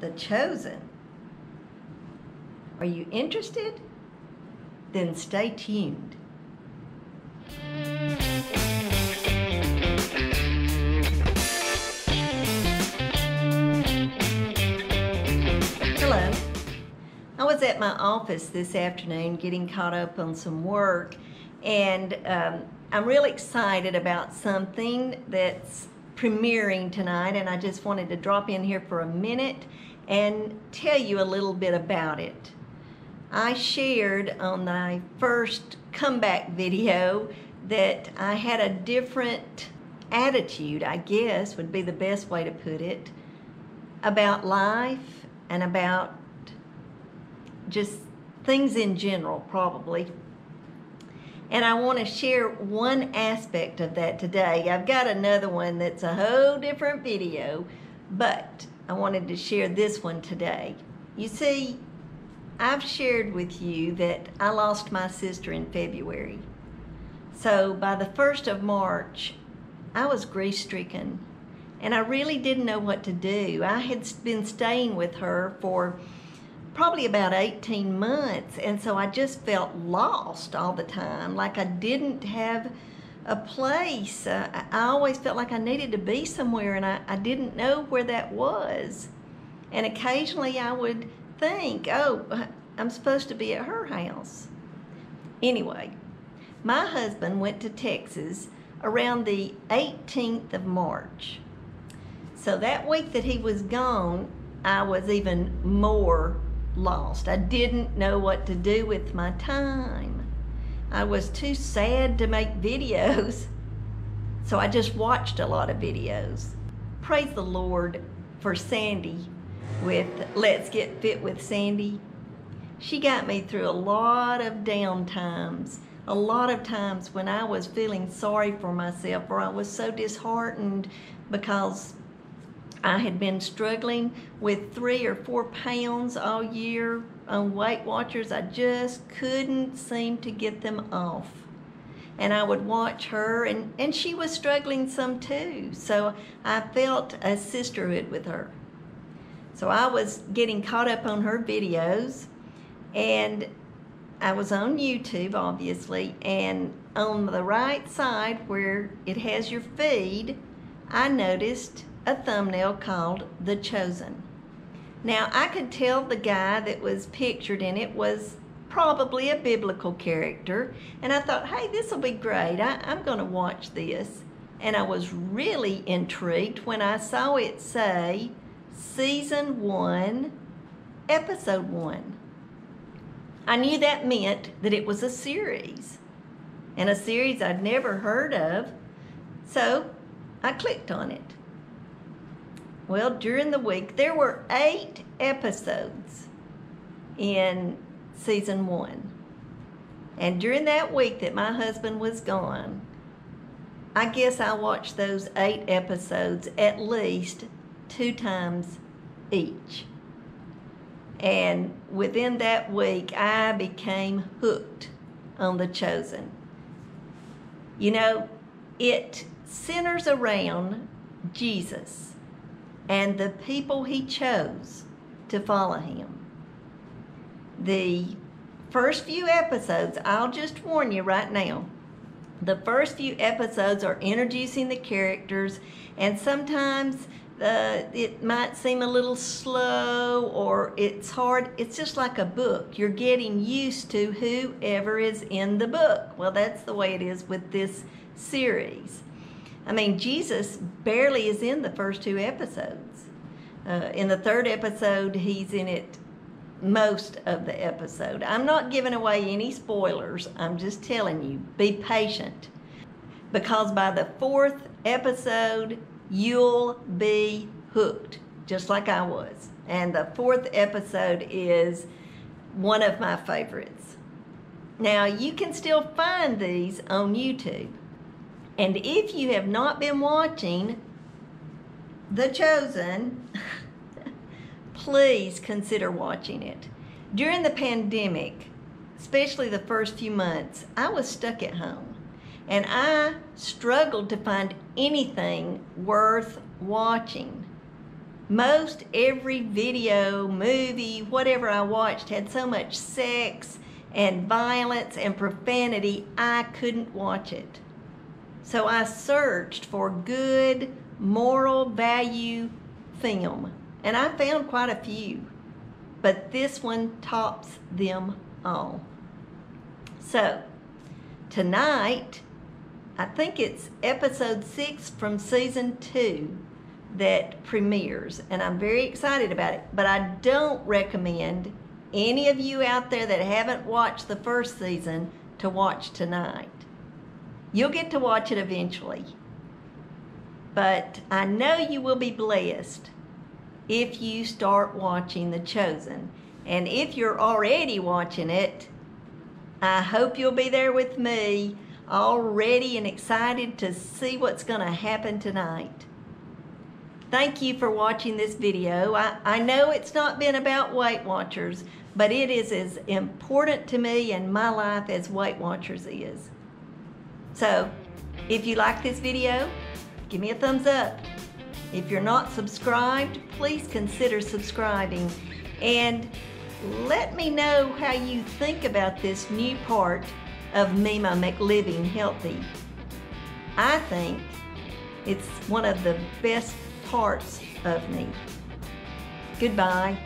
The Chosen. Are you interested? Then stay tuned. Hello. I was at my office this afternoon getting caught up on some work, and um, I'm really excited about something that's premiering tonight, and I just wanted to drop in here for a minute and tell you a little bit about it. I shared on my first comeback video that I had a different attitude, I guess would be the best way to put it, about life and about just things in general, probably. And I want to share one aspect of that today. I've got another one that's a whole different video, but I wanted to share this one today. You see, I've shared with you that I lost my sister in February. So by the 1st of March, I was grief stricken and I really didn't know what to do. I had been staying with her for probably about 18 months. And so I just felt lost all the time, like I didn't have a place. Uh, I always felt like I needed to be somewhere and I, I didn't know where that was. And occasionally I would think, oh, I'm supposed to be at her house. Anyway, my husband went to Texas around the 18th of March. So that week that he was gone, I was even more lost. I didn't know what to do with my time. I was too sad to make videos, so I just watched a lot of videos. Praise the Lord for Sandy with Let's Get Fit with Sandy. She got me through a lot of down times, a lot of times when I was feeling sorry for myself or I was so disheartened because I had been struggling with three or four pounds all year on Weight Watchers. I just couldn't seem to get them off. And I would watch her, and, and she was struggling some too. So I felt a sisterhood with her. So I was getting caught up on her videos, and I was on YouTube, obviously, and on the right side where it has your feed, I noticed a thumbnail called The Chosen. Now, I could tell the guy that was pictured in it was probably a biblical character, and I thought, hey, this will be great. I, am going to watch this. And I was really intrigued when I saw it say Season 1, Episode 1. I knew that meant that it was a series, and a series I'd never heard of, so I clicked on it. Well, during the week, there were eight episodes in season one. And during that week that my husband was gone, I guess I watched those eight episodes at least two times each. And within that week, I became hooked on The Chosen. You know, it centers around Jesus and the people he chose to follow him. The first few episodes, I'll just warn you right now, the first few episodes are introducing the characters, and sometimes uh, it might seem a little slow or it's hard. It's just like a book. You're getting used to whoever is in the book. Well, that's the way it is with this series. I mean, Jesus barely is in the first two episodes. Uh, in the third episode, he's in it most of the episode. I'm not giving away any spoilers. I'm just telling you, be patient. Because by the fourth episode, you'll be hooked, just like I was. And the fourth episode is one of my favorites. Now, you can still find these on YouTube. And if you have not been watching The Chosen, please consider watching it. During the pandemic, especially the first few months, I was stuck at home and I struggled to find anything worth watching. Most every video, movie, whatever I watched had so much sex and violence and profanity, I couldn't watch it. So I searched for good moral value film, and I found quite a few, but this one tops them all. So, tonight, I think it's episode six from season two that premieres, and I'm very excited about it. But I don't recommend any of you out there that haven't watched the first season to watch tonight. You'll get to watch it eventually. But I know you will be blessed if you start watching The Chosen. And if you're already watching it, I hope you'll be there with me, all ready and excited to see what's going to happen tonight. Thank you for watching this video. I, I know it's not been about Weight Watchers, but it is as important to me and my life as Weight Watchers is. So, if you like this video, give me a thumbs up. If you're not subscribed, please consider subscribing. And let me know how you think about this new part of Meema McLiving Healthy. I think it's one of the best parts of me. Goodbye.